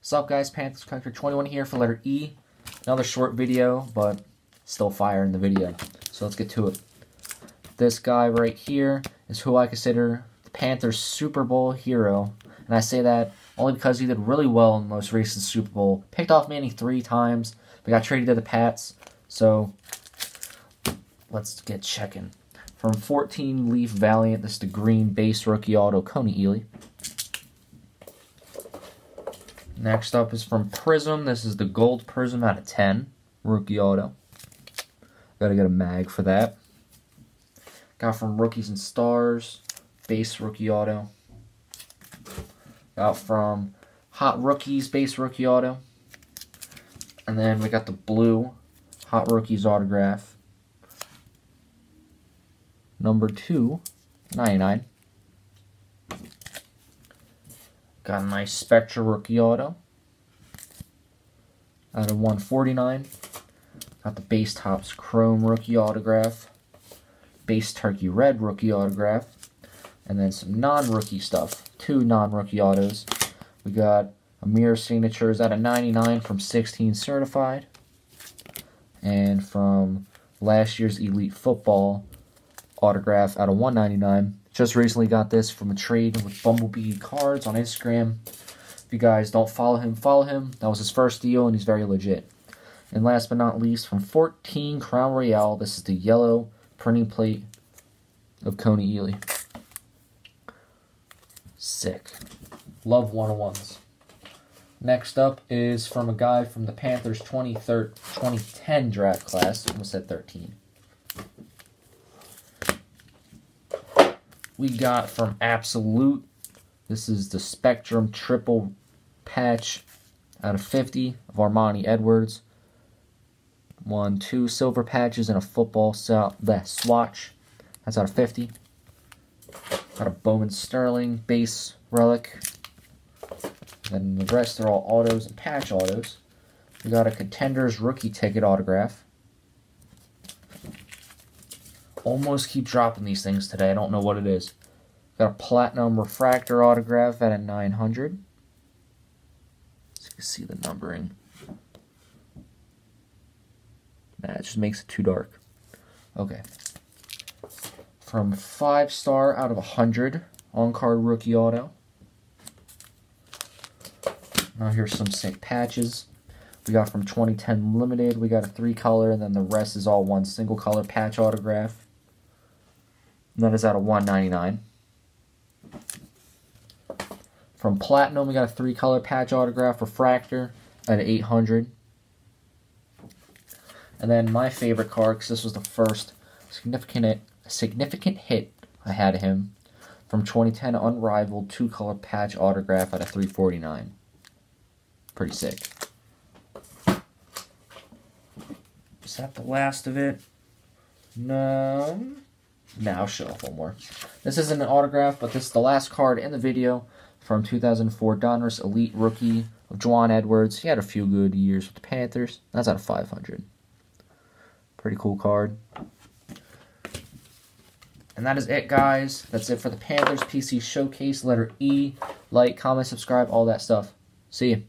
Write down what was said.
What's up guys, Panthers Collector 21 here for letter E. Another short video, but still fire in the video. So let's get to it. This guy right here is who I consider the Panthers Super Bowl hero. And I say that only because he did really well in the most recent Super Bowl. Picked off Manny three times, but got traded to the Pats. So let's get checking. From 14 Leaf Valiant, this is the green base rookie auto, Kony Ealy. Next up is from Prism. This is the gold Prism out of 10, rookie auto. Gotta get a mag for that. Got from Rookies and Stars, base rookie auto. Got from Hot Rookies, base rookie auto. And then we got the blue Hot Rookies autograph number two, 99. Got a nice Spectra rookie auto. Out of 149. Got the base Topps Chrome rookie autograph. Base Turkey Red rookie autograph. And then some non-rookie stuff. Two non-rookie autos. We got Amir signatures out of 99 from 16 certified. And from last year's Elite Football autograph out of 199 Just recently got this from a trade with Bumblebee Cards on Instagram. If you guys don't follow him, follow him. That was his first deal, and he's very legit. And last but not least, from 14 Crown Royale, this is the yellow printing plate of Kony Ealy. Sick. Love 101s. Next up is from a guy from the Panthers 2010 draft class. Almost said 13. We got from Absolute. This is the Spectrum Triple Patch out of 50 of Armani Edwards. One, two silver patches and a football so the swatch. That's out of 50. Got a Bowman Sterling base relic. Then the rest are all autos and patch autos. We got a Contenders rookie ticket autograph almost keep dropping these things today. I don't know what it is. Got a platinum refractor autograph at a 900. So you can see the numbering. Nah, it just makes it too dark. Okay. From 5 star out of a 100 on card rookie auto. Now here's some sick patches. We got from 2010 Limited, we got a three color, and then the rest is all one single color patch autograph. And that is out of 199 From Platinum, we got a three color patch autograph refractor at 800 And then my favorite card, because this was the first significant significant hit I had him from 2010 Unrivaled two color patch autograph at a 349 Pretty sick. Is that the last of it? No. Now show off one more. This isn't an autograph, but this is the last card in the video from 2004 Donruss Elite Rookie of Dwan Edwards. He had a few good years with the Panthers. That's out of 500. Pretty cool card. And that is it, guys. That's it for the Panthers PC Showcase, letter E. Like, comment, subscribe, all that stuff. See you.